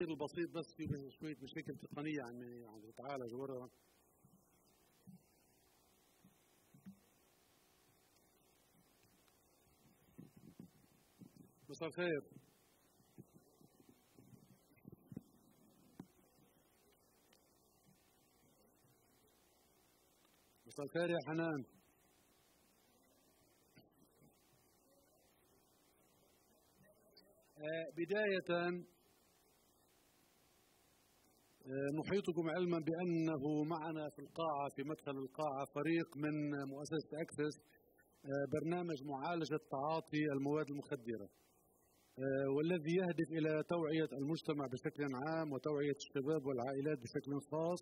البسيط بس في شوية مشاكل تقنية عم عم تتعالج ورا مساء الخير. مساء الخير يا حنان. آه، بداية نحيطكم علما بأنه معنا في القاعة في مدخل القاعة فريق من مؤسسة أكسس آه، برنامج معالجة تعاطي المواد المخدرة آه، والذي يهدف إلى توعية المجتمع بشكل عام وتوعية الشباب والعائلات بشكل خاص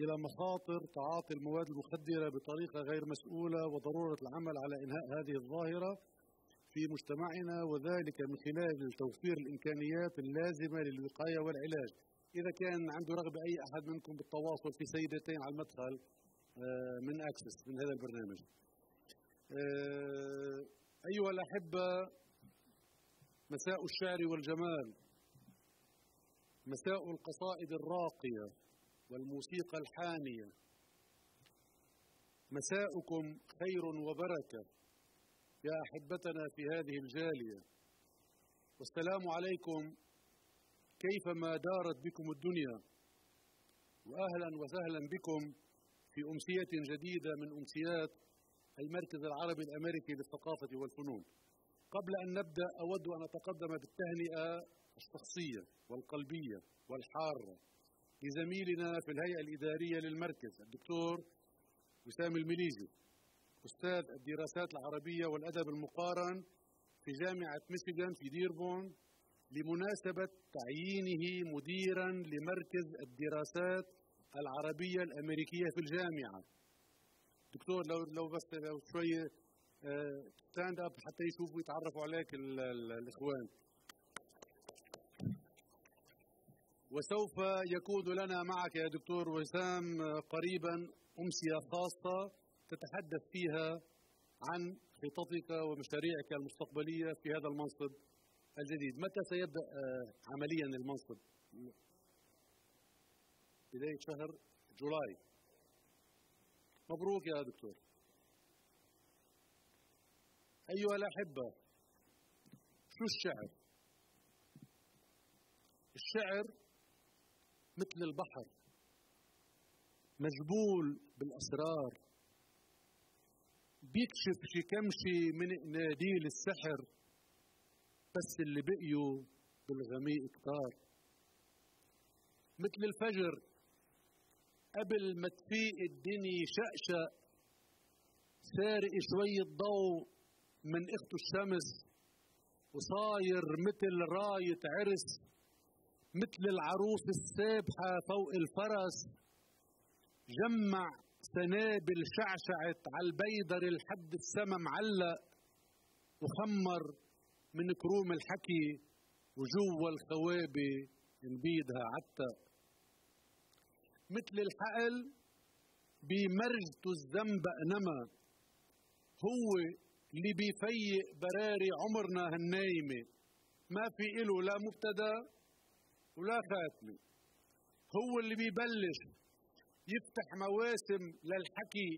إلى مخاطر تعاطي المواد المخدرة بطريقة غير مسؤولة وضرورة العمل على إنهاء هذه الظاهرة في مجتمعنا وذلك من خلال توفير الإمكانيات اللازمة للوقاية والعلاج. إذا كان عنده رغبة أي أحد منكم بالتواصل في سيدتين على المدخل آه، من أكسس من هذا البرنامج. آه، أيها الأحبة مساء الشعر والجمال. مساء القصائد الراقية والموسيقى الحانية. مساؤكم خير وبركة يا أحبتنا في هذه الجالية. والسلام عليكم كيفما دارت بكم الدنيا وأهلا وسهلا بكم في أمسية جديدة من أمسيات المركز العربي الأمريكي للثقافة والفنون. قبل أن نبدأ أود أن أتقدم بالتهنئة الشخصية والقلبية والحارة لزميلنا في الهيئة الإدارية للمركز الدكتور وسام المليجي أستاذ الدراسات العربية والأدب المقارن في جامعة ميشيغان في ديربورن. لمناسبة تعيينه مديرا لمركز الدراسات العربية الأمريكية في الجامعة. دكتور لو لو بس لو شوية stand up حتى يشوفوا يتعرفوا عليك ال ال الإخوان. وسوف يكون لنا معك يا دكتور وسام قريبا أمسية خاصة تتحدث فيها عن خططك ومشاريعك المستقبلية في هذا المنصب. الجديد. متى سيبدأ عمليا المنصب؟ بداية شهر جولاي. مبروك يا دكتور. أيها الأحبة شو الشعر؟ الشعر مثل البحر مجبول بالأسرار. بيكشف شي كم شي من اناديل السحر. بس اللي بقيوا بالغميق كتار مثل الفجر قبل ما تفيق الدنيا شقشق سارق شوية ضوء من اخته الشمس وصاير مثل راية عرس مثل العروس السابحة فوق الفرس. جمع سنابل شعشعت على البيدر لحد السما معلق وخمر من كروم الحكي وجوا الخوابي نبيدها عتق. مثل الحقل بمرجته الزنبق نما هو اللي بيفيق براري عمرنا هالنايمة. ما في إله لا مبتدأ ولا خاتمة. هو اللي بيبلش يفتح مواسم للحكي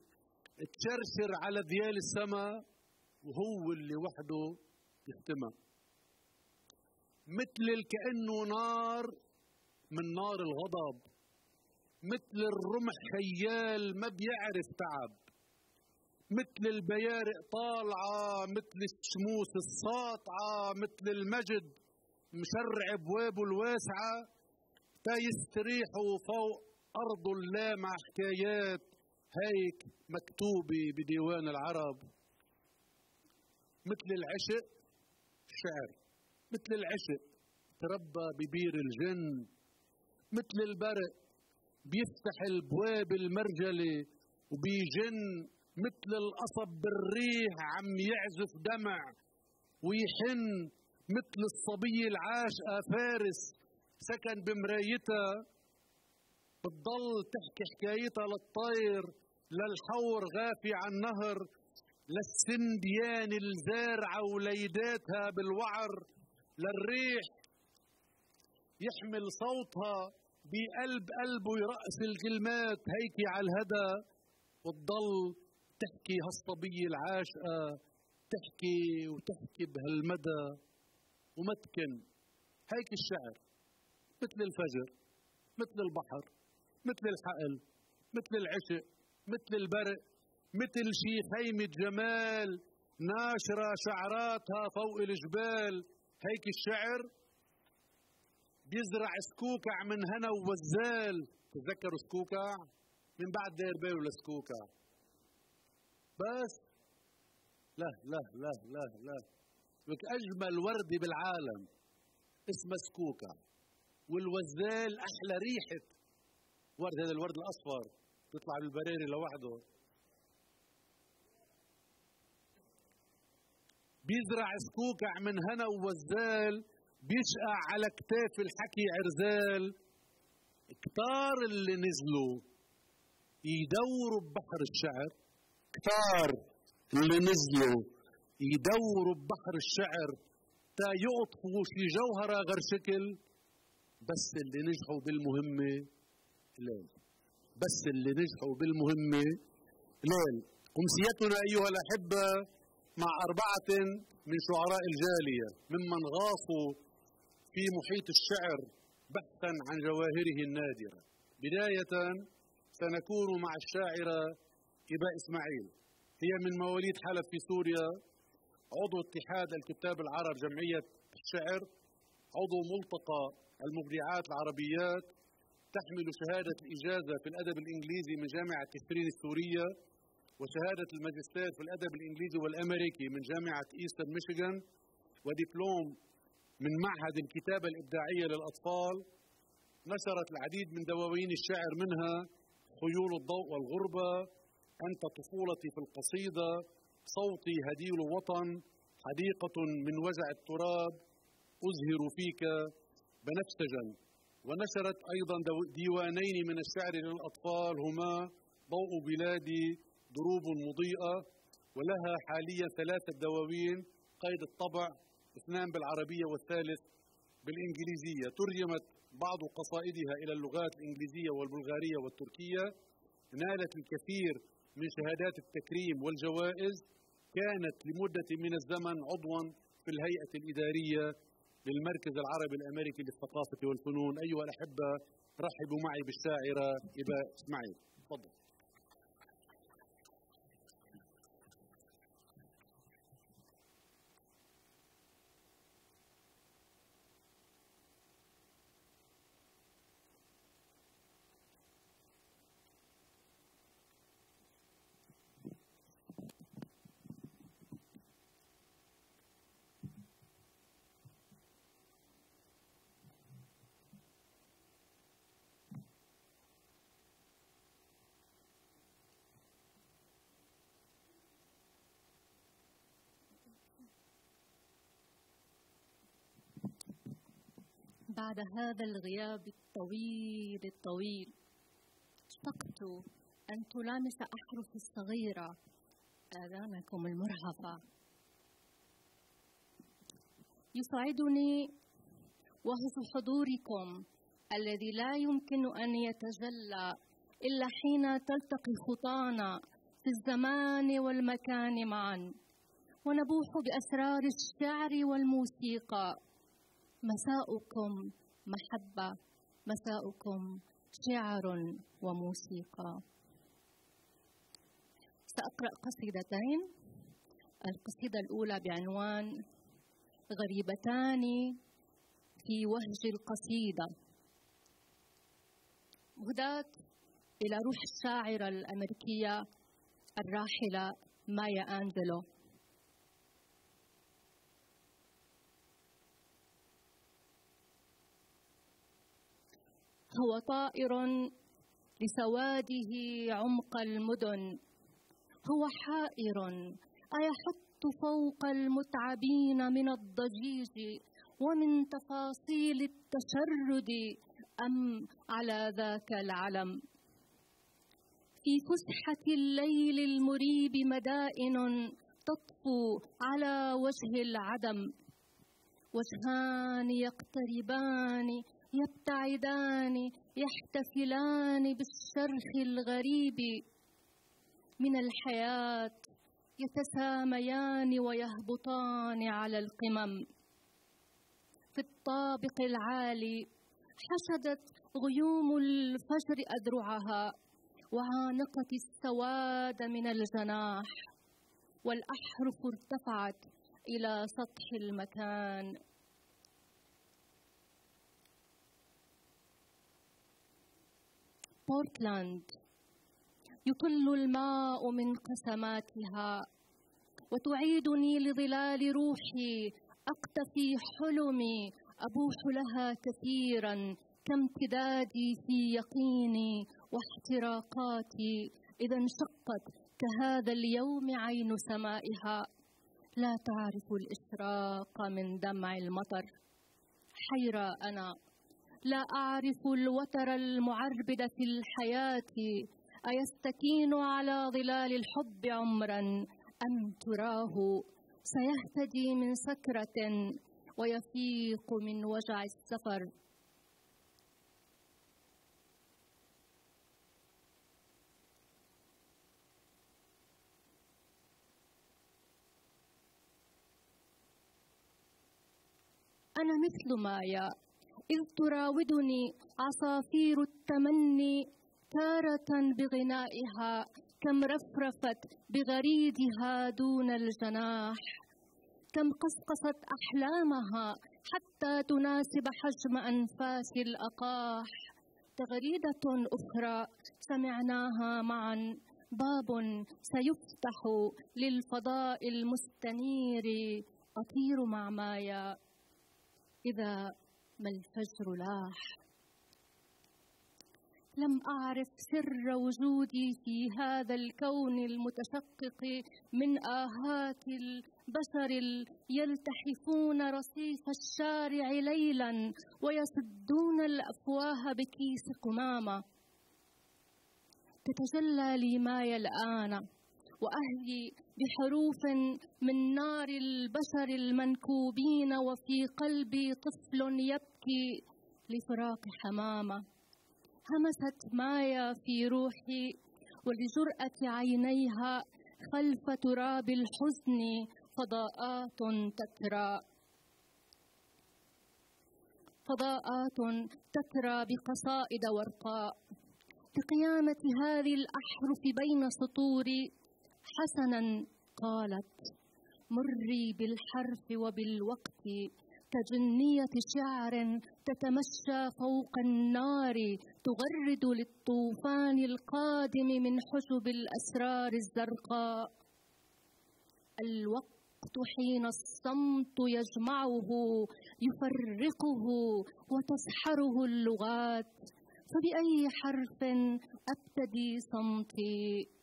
تشرشر على ذيال السماء وهو اللي وحده يختمها مثل كأنه نار من نار الغضب. مثل الرمح خيال ما بيعرف تعب. مثل البيارق طالعة مثل الشموس الساطعة مثل المجد مشرع بوابه الواسعة. تا يستريحوا فوق أرض اللامع حكايات هيك مكتوبة بديوان العرب. مثل العشق شعر مثل العشق تربى ببير الجن مثل البرق بيفتح البواب المرجلة وبيجن مثل القصب بالريح عم يعزف دمع ويحن مثل الصبية العاشقة فارس سكن بمرايتها بتضل تحكي حكايتها للطير للحور غافي عن نهر للسنديان الزارعة وليداتها بالوعر للريح يحمل صوتها بقلب قلبه يرأس الكلمات هيك على الهدى وتضل تحكي هالصبية العاشقة تحكي وتحكي بهالمدى. ومتكن هيك الشعر مثل الفجر مثل البحر مثل الحقل مثل العشق مثل البرق. مثل شي خيمة جمال ناشرة شعراتها فوق الجبال. هيك الشعر بيزرع سكوكع من هنا ووزال. تتذكروا سكوكع؟ من بعد دير باله لسكوكع. بس. لا لا لا لا لا. لك أجمل وردة بالعالم اسمها سكوكع. والوزال أحلى ريحة. ورد هذا الورد الأصفر بيطلع بالبراري لوحده. بيزرع سكوكع من هنا ووزال بيشقع على كتاف الحكي عرزال. كتار اللي نزلوا يدوروا ببحر الشعر. كتار اللي نزلوا يدوروا ببحر الشعر. تا يقطفوا شي جوهرة غير شكل. بس اللي نجحوا بالمهمة ليل. بس اللي نجحوا بالمهمة ليل. أمسيتنا أيها الأحبة مع أربعة من شعراء الجالية ممن غاصوا في محيط الشعر بحثا عن جواهره النادرة. بداية سنكون مع الشاعرة إباء إسماعيل. هي من مواليد حلب في سوريا عضو اتحاد الكتاب العرب جمعية الشعر عضو ملتقى المبدعات العربيات تحمل شهادة الإجازة في الأدب الإنجليزي من جامعة تشرين السورية. وشهادة الماجستير في الأدب الإنجليزي والأمريكي من جامعة إيسترن ميشيغان ودبلوم من معهد الكتابة الإبداعية للأطفال. نشرت العديد من دواوين الشعر منها خيول الضوء والغربة أنت طفولتي في القصيدة صوتي هديل وطن حديقة من وجع التراب أزهر فيك بنفسجا ونشرت أيضا ديوانين من الشعر للأطفال هما ضوء بلادي دروب مضيئة ولها حاليا ثلاثة دواوين قيد الطبع اثنان بالعربية والثالث بالإنجليزية. ترجمت بعض قصائدها إلى اللغات الإنجليزية والبلغارية والتركية. نالت الكثير من شهادات التكريم والجوائز. كانت لمدة من الزمن عضوا في الهيئة الإدارية للمركز العربي الأمريكي للثقافة والفنون. أيها الأحبة رحبوا معي بالشاعرة إباء إسماعيل. تفضل. بعد هذا الغياب الطويل الطويل اشتقت أن تلامس أحرفي الصغيرة آذانكم المرهفة. يسعدني وهو حضوركم الذي لا يمكن أن يتجلى إلا حين تلتقي خطانا في الزمان والمكان معا. ونبوح بأسرار الشعر والموسيقى. مساؤكم محبة مساؤكم شعر وموسيقى. سأقرأ قصيدتين. القصيدة الأولى بعنوان غريبتان في وهج القصيدة. مهداة إلى روح الشاعرة الأمريكية الراحلة مايا أنجلو. هو طائر لسواده عمق المدن. هو حائر أيحط فوق المتعبين من الضجيج ومن تفاصيل التشرد أم على ذاك العلم؟ في فسحة الليل المريب مدائن تطفو على وجه العدم. وجهان يقتربان يبتعدان يحتفلان بالشرخ الغريب من الحياة يتساميان ويهبطان على القمم. في الطابق العالي حشدت غيوم الفجر أذرعها وعانقت السواد من الجناح والأحرف ارتفعت إلى سطح المكان. بورتلاند يطل الماء من قسماتها وتعيدني لظلال روحي. أقتفي حلمي أبوح لها كثيرا كامتدادي في يقيني واحتراقاتي. إذا انشقت كهذا اليوم عين سمائها. لا تعرف الإشراق من دمع المطر. حيرة أنا. لا أعرف الوتر المعربد في الحياة أيستكين على ظلال الحب عمرا؟ أم تراه؟ سيهتدي من سكرة ويفيق من وجع السفر. أنا مثل مايا إذ تراودني عصافير التمني تارة بغنائها كم رفرفت بغريدها دون الجناح كم قصقصت أحلامها حتى تناسب حجم أنفاس الأقاح. تغريدة أخرى سمعناها معا باب سيفتح للفضاء المستنير أطير مع مايا. إذا ما الفجر لاح لم أعرف سر وجودي في هذا الكون المتشقق من آهات البشر يلتحفون رصيف الشارع ليلا ويسدون الأفواه بكيس قمامة. تتجلى لي مايا الآن. وأهلي بحروف من نار البشر المنكوبين وفي قلبي طفل يبكي لفراق حمامة. همست مايا في روحي ولجرأة عينيها خلف تراب الحزن فضاءات تترى. فضاءات تترى بقصائد ورقاء. بقيامة هذه الأحرف بين سطوري حسنا قالت مري بالحرف وبالوقت كجنية شعر تتمشى فوق النار تغرد للطوفان القادم من حجب الأسرار الزرقاء. الوقت حين الصمت يجمعه يفرقه وتسحره اللغات فبأي حرف أبتدي صمتي؟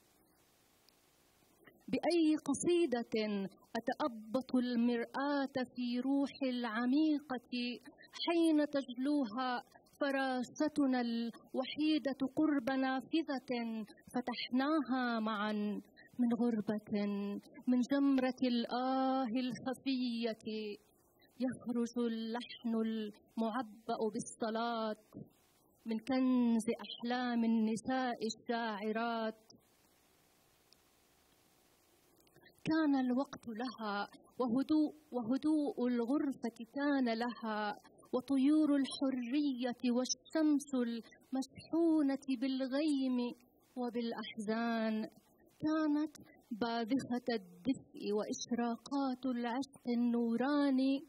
بأي قصيدة أتأبط المرآة في روحي العميقة حين تجلوها فراستنا الوحيدة قرب نافذة فتحناها معا من غربة من جمرة الآه الخفية. يخرج اللحن المعبأ بالصلاة من كنز أحلام النساء الشاعرات. كان الوقت لها وهدوء, وهدوء الغرفة كان لها وطيور الحرية والشمس المشحونة بالغيم وبالأحزان. كانت باذخة الدفء وإشراقات العشق النوراني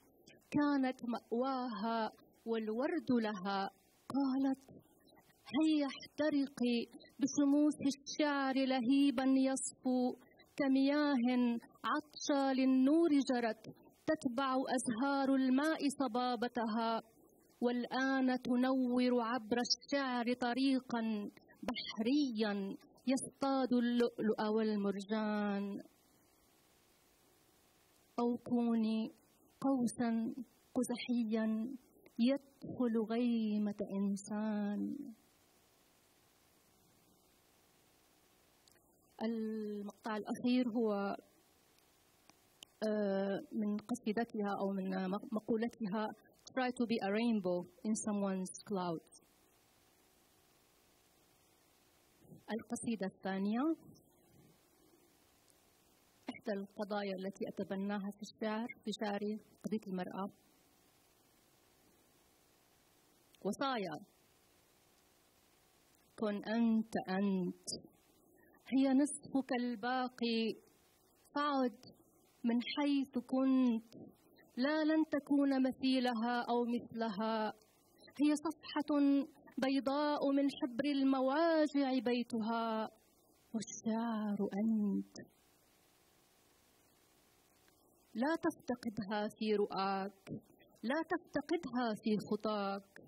كانت مأواها والورد لها. قالت هيا احترقي بشموس الشعر لهيبا يصفو كمياه عطشى للنور جرت تتبع أزهار الماء صبابتها. والآن تنور عبر الشعر طريقا بحريا يصطاد اللؤلؤ والمرجان. أو كوني قوسا قزحيا يدخل غيمة إنسان. المقطع الأخير هو آه، من قصيدتها أو من مقولتها try to be a rainbow in someone's clouds. القصيدة الثانية إحدى القضايا التي أتبناها في الشعر في شعري قضية المرأة وصايا كن أنت أنت هي نصفك الباقي. فعد من حيث كنت. لا لن تكون مثيلها أو مثلها. هي صفحة بيضاء من حبر المواجع بيتها. والشعر أنت. لا تفتقدها في رؤاك. لا تفتقدها في خطاك.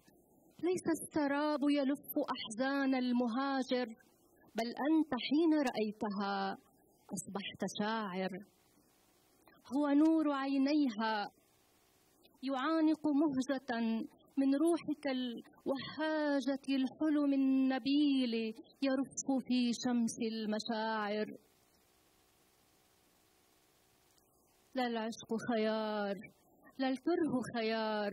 ليس السراب يلف أحزان المهاجر. بل أنت حين رأيتها أصبحت شاعر. هو نور عينيها يعانق مهجة من روحك الوهاجة الحلم النبيل يرف في شمس المشاعر. لا العشق خيار لا الكره خيار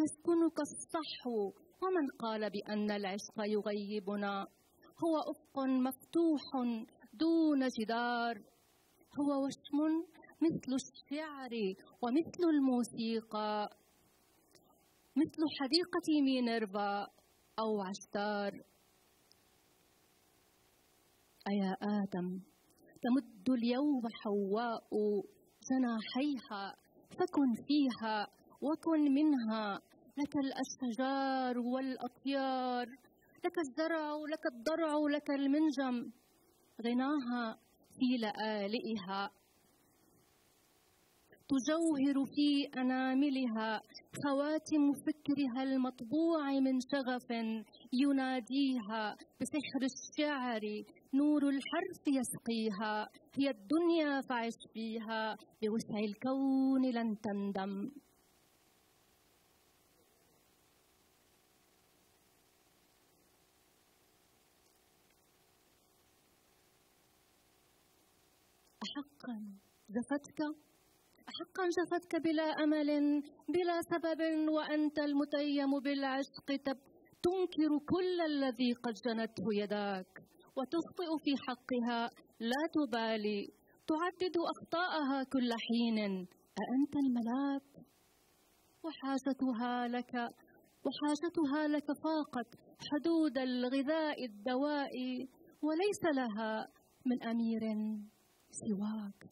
يسكنك الصحو. ومن قال بأن العشق يغيبنا؟ هو أفق مفتوح دون جدار. هو وشم مثل الشعر ومثل الموسيقى مثل حديقة مينيرفا أو عشتار أيا آدم تمد اليوم حواء جناحيها فكن فيها وكن منها لك الأشجار والأطيار. لك الزرع لك الضرع لك المنجم غناها في لآلئها. تجوهر في أناملها خواتم فكرها المطبوع من شغف يناديها. بسحر الشعر نور الحرف يسقيها هي الدنيا فعش فيها بوسع الكون لن تندم. أحقا زفتك أحقا جفتك بلا أمل بلا سبب وأنت المتيم بالعشق تنكر كل الذي قد جنته يداك وتخطئ في حقها لا تبالي تعدد أخطاءها كل حين أأنت الملاك؟ وحاجتها لك وحاجتها لك فاقت حدود الغذاء الدوائي وليس لها من أمير. سواك.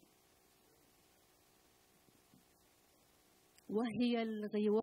وهي الغواء